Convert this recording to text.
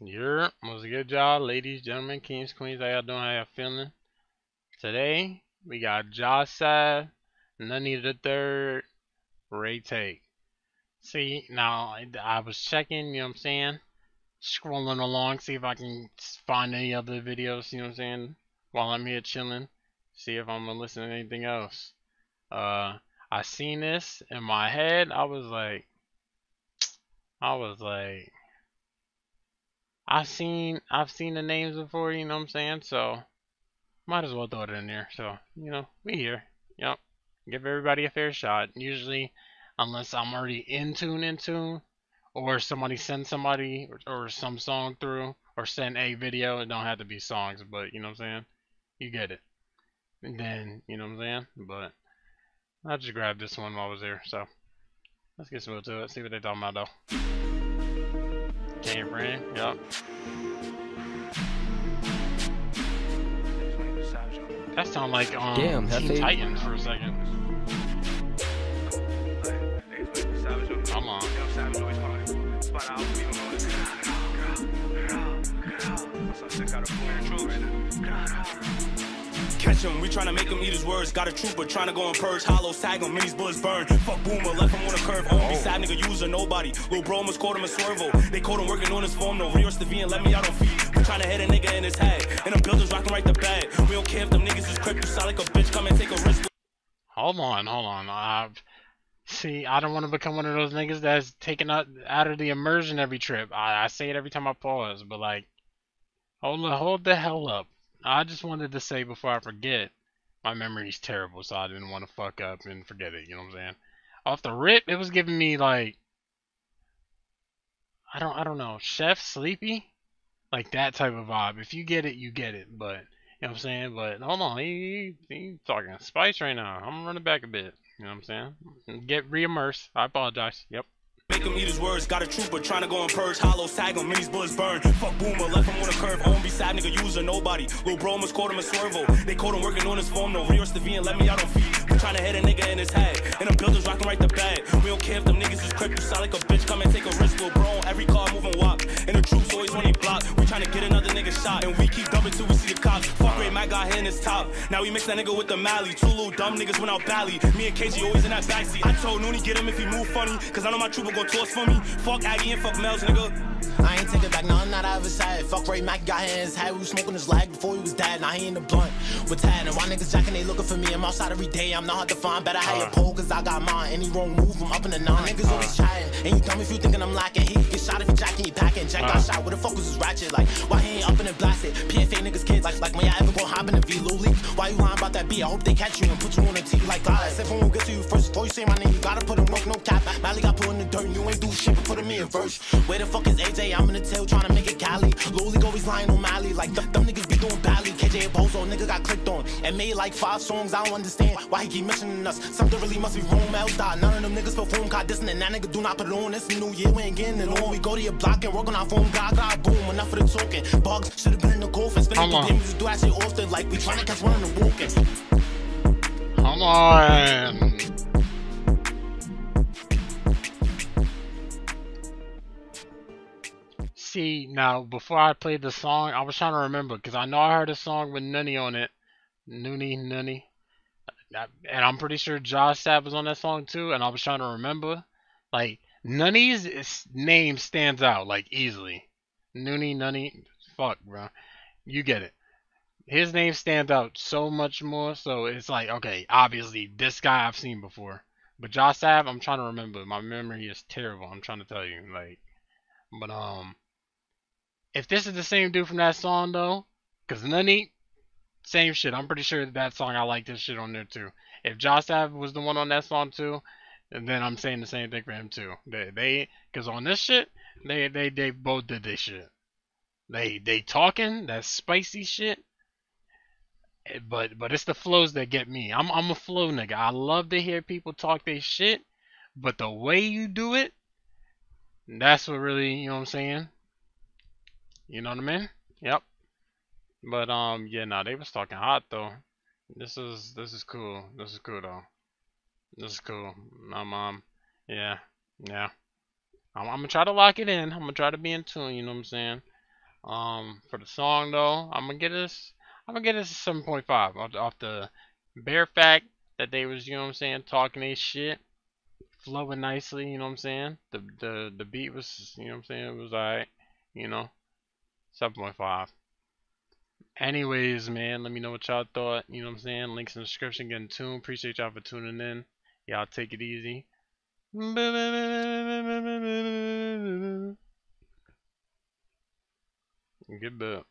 Was a good job, ladies, gentlemen, kings, queens. How y'all doing? How y'all feeling? Today we got Jah Savv, Nunnie the Third, Ray Take. See, now I, I was checking, you know what I'm saying? Scrolling along, see if I can find any other videos, you know what I'm saying? While I'm here chilling, see if I'm gonna listen to anything else. Uh, I seen this in my head. I was like, I was like, I've seen I've seen the names before, you know what I'm saying? So might as well throw it in there. So, you know, we here. Yep. Give everybody a fair shot. Usually unless I'm already in tune in tune or somebody sends somebody or, or some song through or send a video. It don't have to be songs, but you know what I'm saying? You get it. And then, you know what I'm saying? But I just grabbed this one while I was there, so let's get some to it, see what they talking about though. Brain, yep. That sound like um Damn, Teen. Titans for a second. Catch him, we tryna make him eat his words. Got a trooper tryna go and purge. Hollow tag him, minis bullets burn. Fuck boomer, left him on a curve. On me, sad nigga, user, nobody. Lil bro almost caught him a swervo. They caught him working on his phone. No, Rios the V and let me out on feet. We tryna hit a nigga in his head. And them builders rocking right the bag. We don't care if them niggas is crip. You sound like a bitch, come and take a risk. Hold on, hold on. Uh, see, I don't want to become one of those niggas that's taken out out of the immersion every trip. I, I say it every time I pause, but like, hold the hold the hell up. I just wanted to say before I forget, my memory's terrible, so I didn't want to fuck up and forget it. You know what I'm saying? Off the rip, it was giving me like, I don't, I don't know, Chef Sleepy, like that type of vibe. If you get it, you get it. But you know what I'm saying? But hold on, he, he, talking spice right now. I'm running back a bit. You know what I'm saying? Get re-immersed. I apologize. Yep. Make him eat his words. Got a trooper tryna go and purge. Hollow tag him, minis bullets burn. Fuck boomer, left him on a curve. On be sad nigga, user, nobody. Lil bro almost caught him a swervo. They caught him working on his phone. No, Rios the V and let me out on feet. We tryna hit a nigga in his head. And the builders rocking right the bag. We don't care if niggas is crip. You sound like a bitch, come and take a risk. Bro on every car moving wop. And the troops always on they block. We tryna get another nigga shot. And we keep dumping till we see the cops. Fuck Ray Mac got hit in his top. Now we mix that nigga with the Mally. Two little dumb niggas went out Bally. Me and KG always in that backseat. I told Nooney get him if he move funny. Cause I know my trooper gon' toss for me. Fuck Aggie and fuck Mel's nigga. I ain't taking back nothing that I ever said. Fuck Ray Mack got his head. We was smoking his lag before he was dead. Now he in the blunt with Tad. And why niggas jacking, they looking for me. I'm outside every day. I'm not hard to find. Better have your pole, cause I got mine. Any wrong move, I'm up in the nine. Niggas chatting. And you dumb if you thinking I'm lacking. He get shot if he jacking, he packing. Jack got shot. Where the fuck was his ratchet? Like, why he ain't up in and blasted? PFA niggas kids. Like, like when y'all ever gon' hop in the V Lil? Why you lying about that beat? I hope they catch you and put you on the T like glass. If I won't get to you first before you say my name, you gotta put in work, no cap. Mally got put in the dirt and you ain't do shit but put me in verse. Where the fuck is AJ? I'm in the tail trying to make it Cali. Lil Leek always lying on Mally. Like, them, them niggas be doing badly. KJ Bozo, nigga got clicked on and made like five songs. I don't understand why he keep mentioning us. Something really must be wrong, else die. None of them niggas perform, got dissing and that nigga do not put it on. It's new year, we ain't getting it on. We go to your block and work on our phone, God, God, boom. Enough of the talking. Bugs should have been in the coffin. Through on. games, do that shit often. Like, we trying to catch one in the walking. Come on. See, now, before I played the song, I was trying to remember, because I know I heard a song with Nunnie on it. Noonie, Nunnie. Uh, And I'm pretty sure Jah Savv was on that song too, and I was trying to remember. Like, Nunnie's name stands out, like, easily. Noonie, Nunnie. Fuck, bro. You get it his name stands out so much more. So it's like, okay, obviously this guy I've seen before, but Jah Savv, I'm trying to remember. My memory is terrible. I'm trying to tell you, like, but um, if this is the same dude from that song though, cause Nunnie, same shit. I'm pretty sure that song I like this shit on there too. If Jah Savv was the one on that song too, then I'm saying the same thing for him too. They they, cause on this shit, they they they both did this shit. They they talking that spicy shit Eh, but but it's the flows that get me. I'm I'm a flow nigga. I love to hear people talk their shit, but the way you do it, that's what really, you know what I'm saying? You know what I mean? Yep. But um yeah, nah, they was talking hot though. This is this is cool. This is cool though. This is cool. Um um yeah. Yeah. I'm, I'm gonna try to lock it in. I'm gonna try to be in tune, you know what I'm saying? Um, for the song though, I'm gonna get this. I'm gonna get this a 7.5 off, off the bare fact that they was, you know what I'm saying, talking a shit, flowing nicely. You know what I'm saying. The the the beat was, you know what I'm saying, it was alright. You know, 7.5. Anyways, man, let me know what y'all thought. You know what I'm saying? Links in the description. Get in tune. Appreciate y'all for tuning in. Y'all take it easy. Good bet.